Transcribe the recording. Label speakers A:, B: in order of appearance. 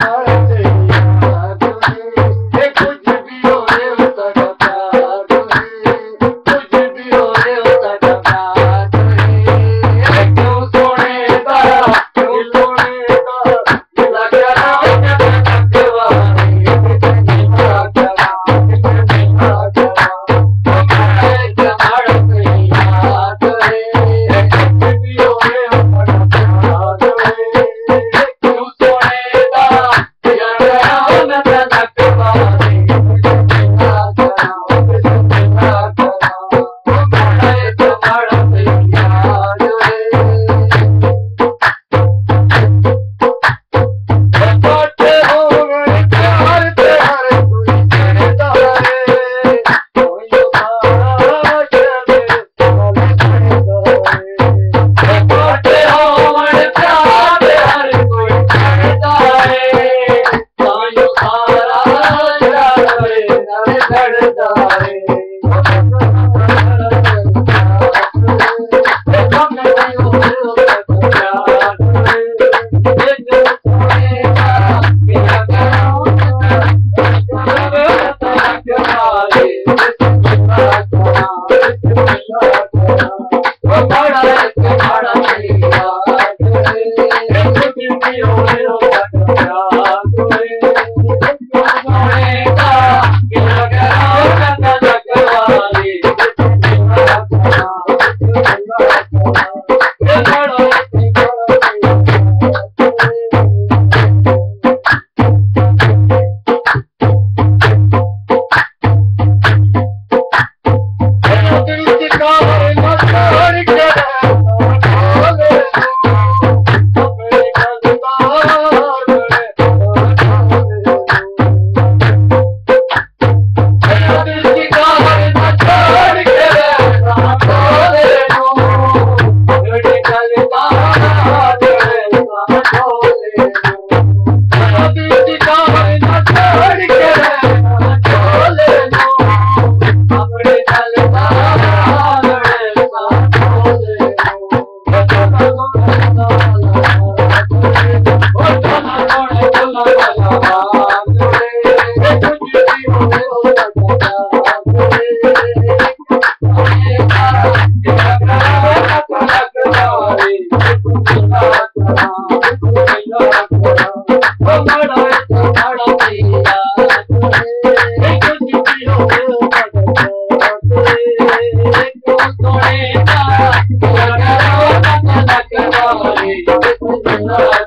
A: All right. Oh,